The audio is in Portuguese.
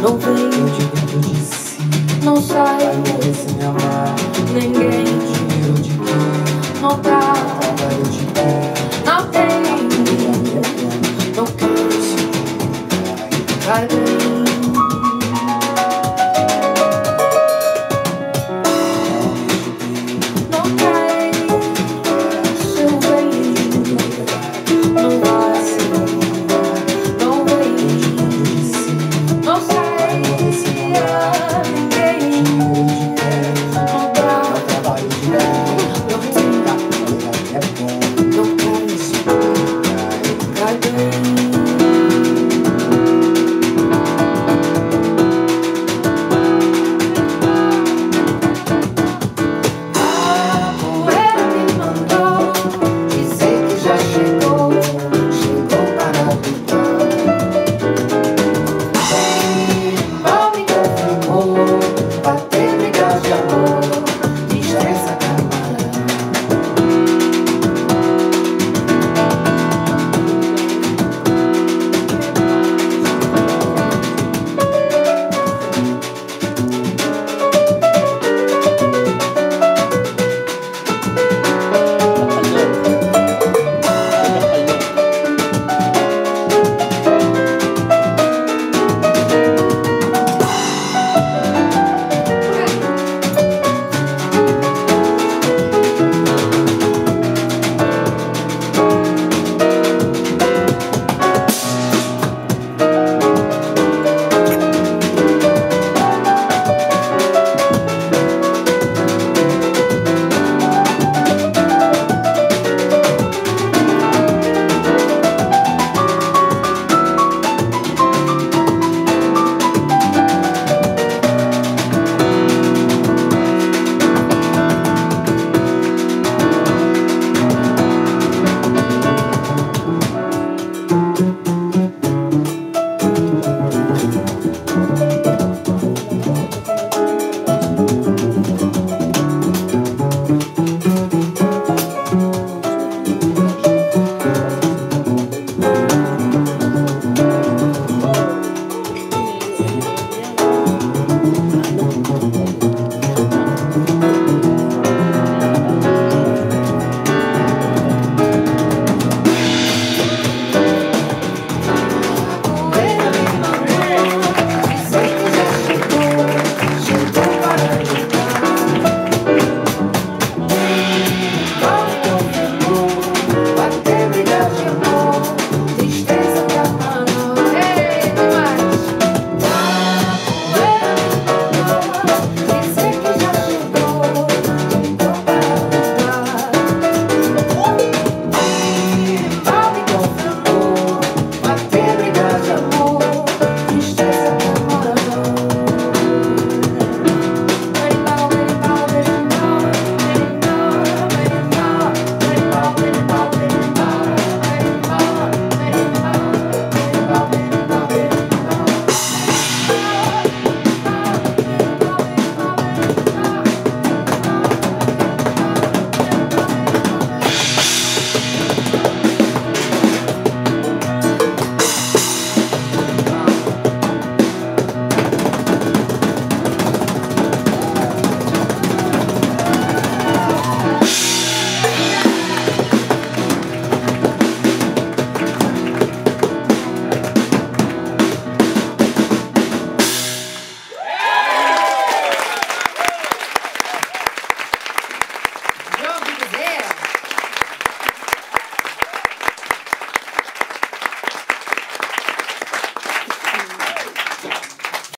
Não vem, de digo que eu disse. Não sai, vai morrer sem me amar. Ninguém, dinheiro de quem? Não tá, vai eu te dou. Não tem, não quero. Vai bem.